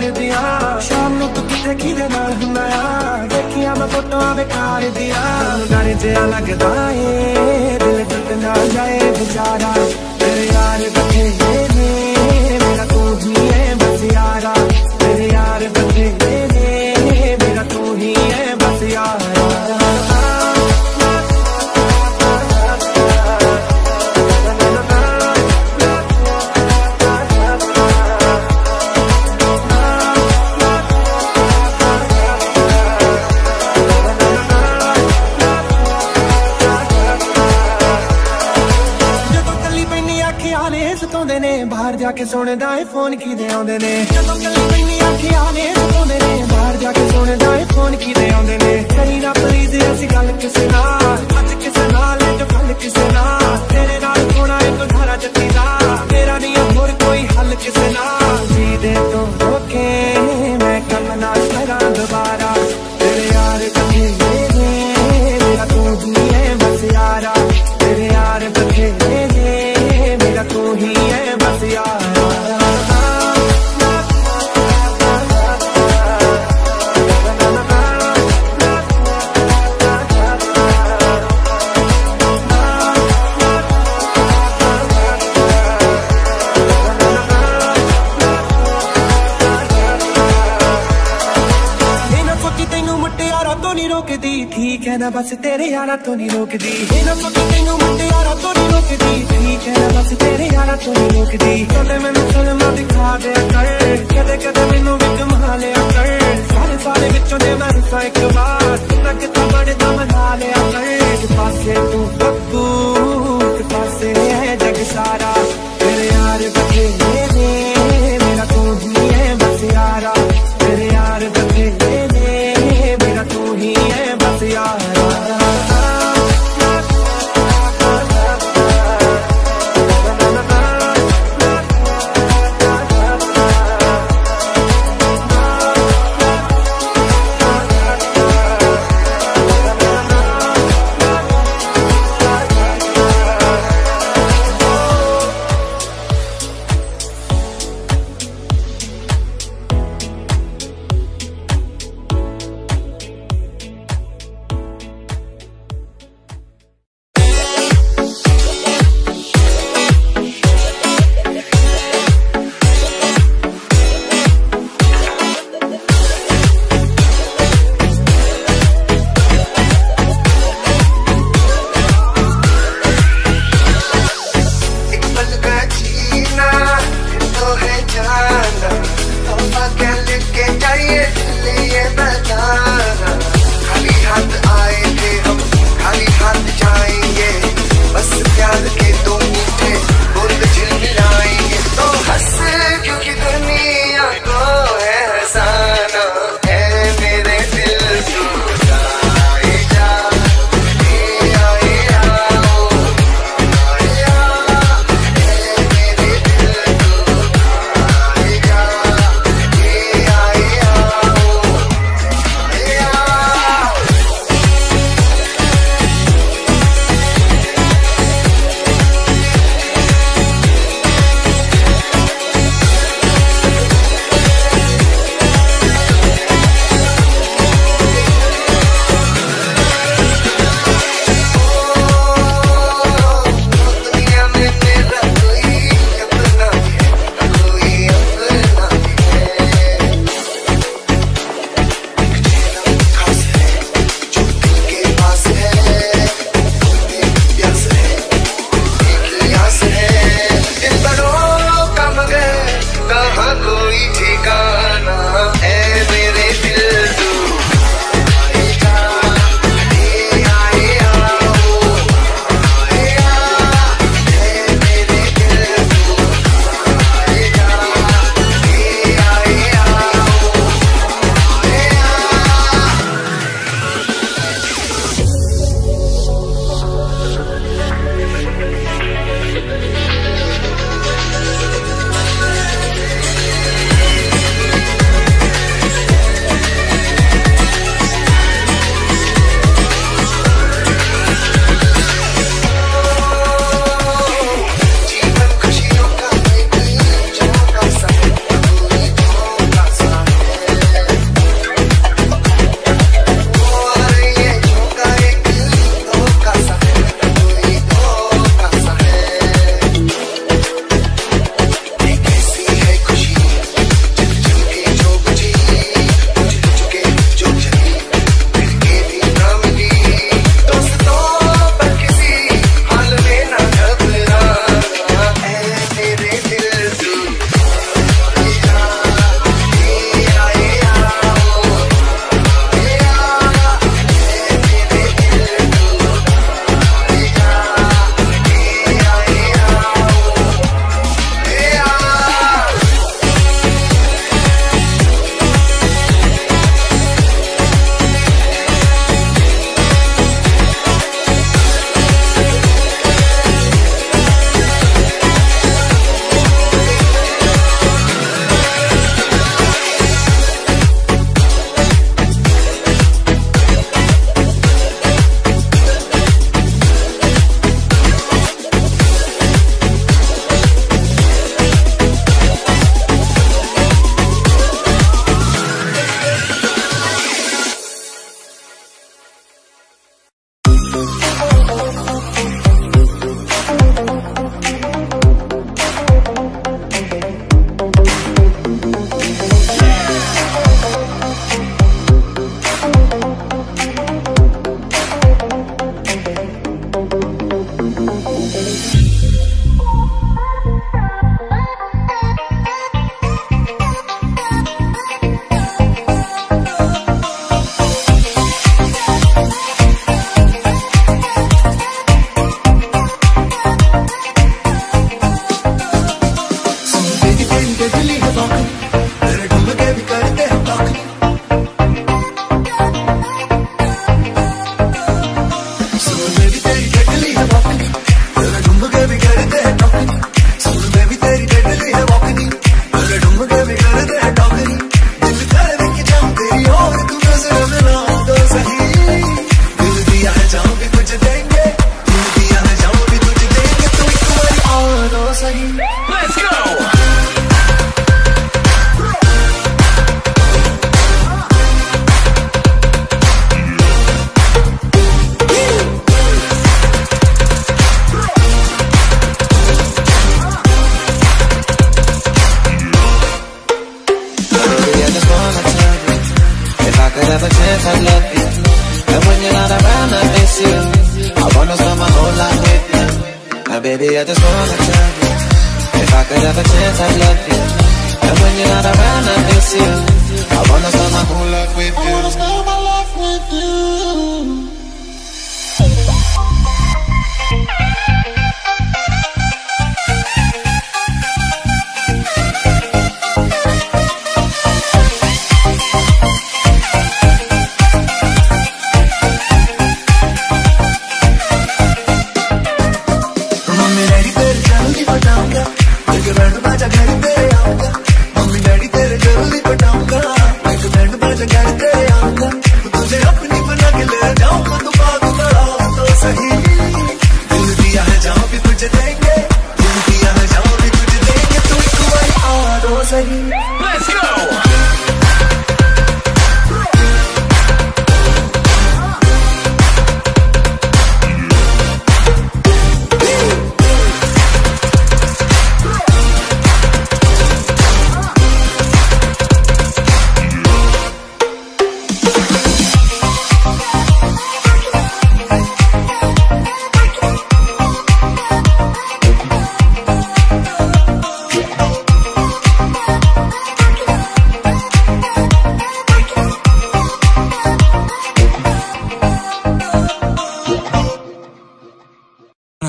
دیا شام پھی دلیا دیکھو بے کار دیا گر دیا بچارا ਸੁਣਦਾ ਏ ਫੋਨ ਕਿਦੇ ਆਉਂਦੇ ਨੇ? جانا تو نہیں روک دیونی روکتی جانا تو نہیں روک دی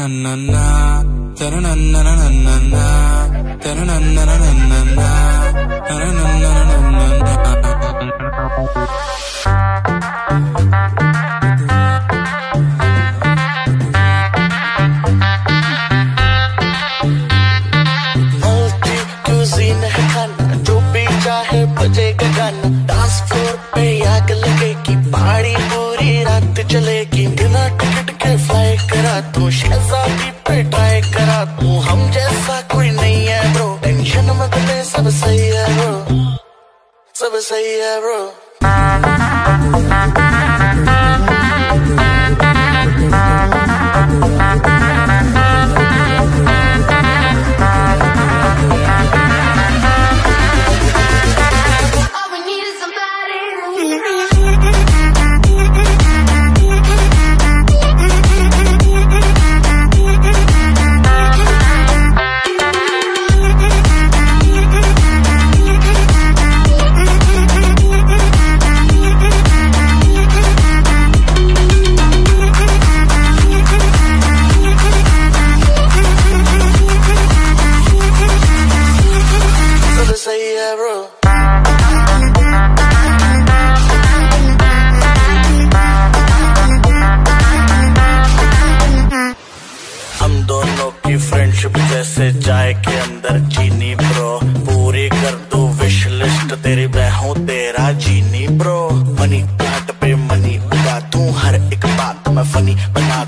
na na na na na na na na na da na na na na na na na na na na na na na na Sabe say yeah, bro. Sabe say yeah, bro.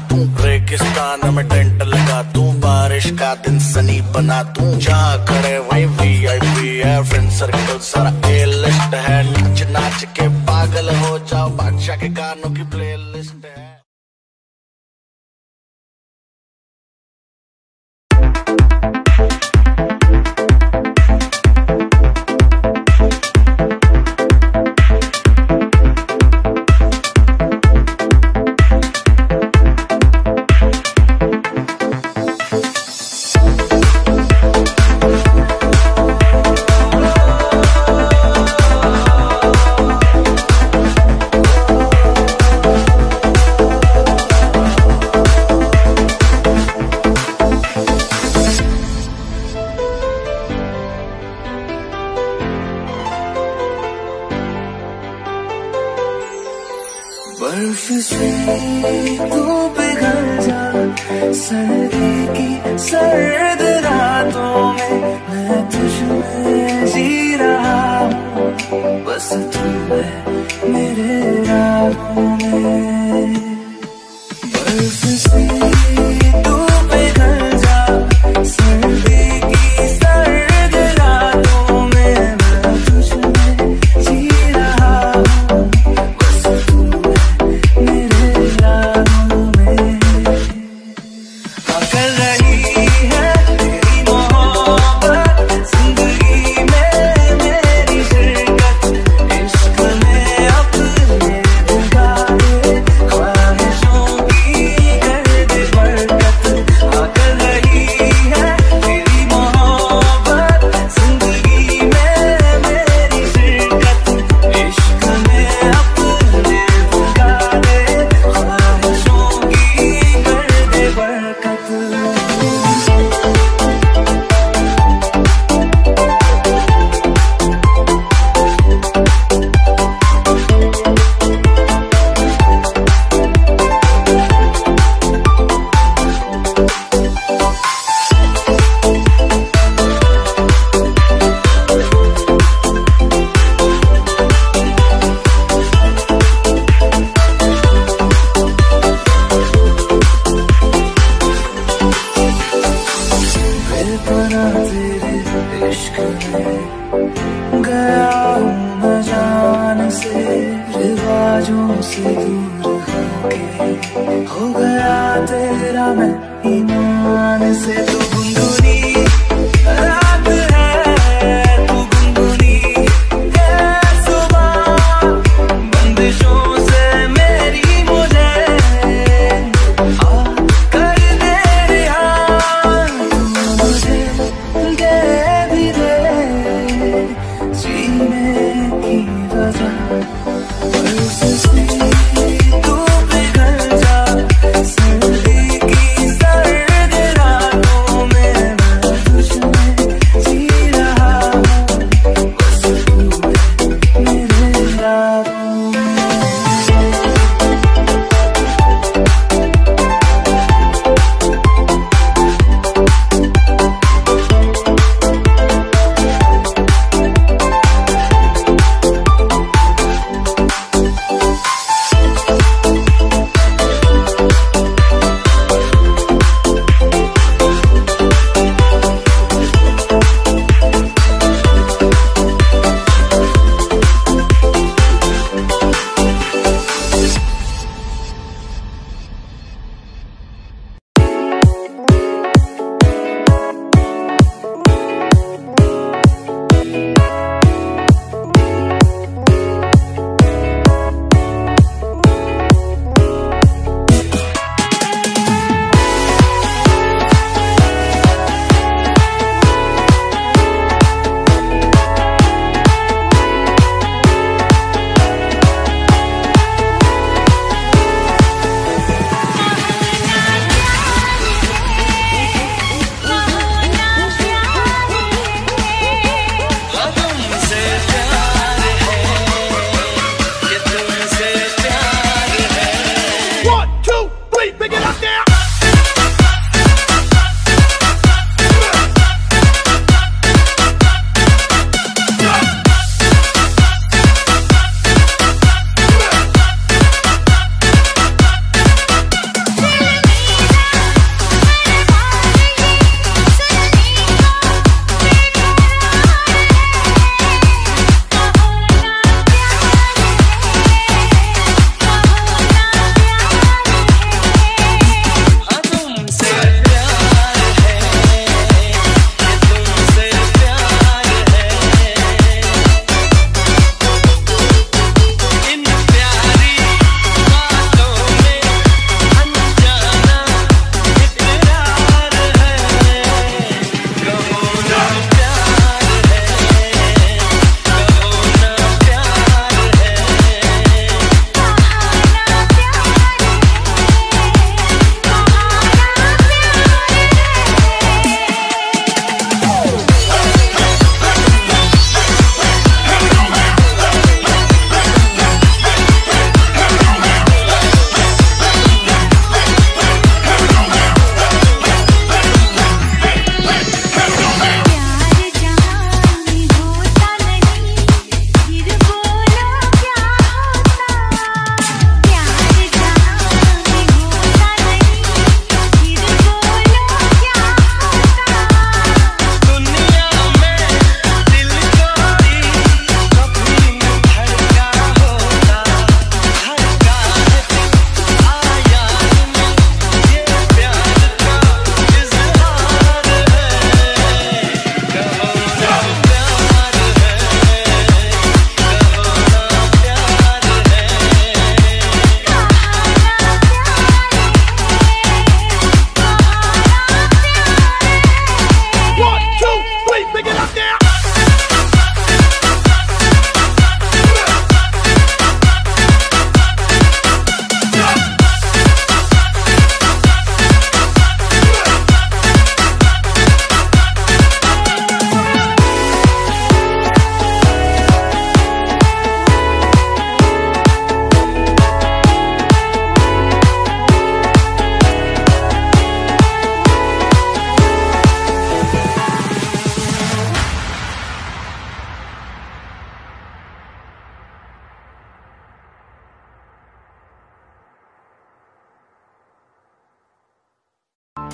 دوں ریگستان میں tent لگا دوں، بارش کا دن سنی بنا دوں۔ جا کھڑے وہی وی آئی پی ہے، فرینڈ سرکل سارا اے لسٹ ہے۔ برف سے تو پگھل جا سردی کی سرد راتوں میں میں تجھ میں جی رہا بس تم ہے میرے راتوں میں۔ ہو گیا تیرا میں ایمان سے تو گنگری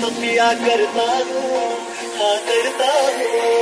تو کیا کرتا ہوں ہاں کرتا ہوں۔